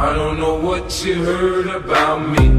I don't know what you heard about me.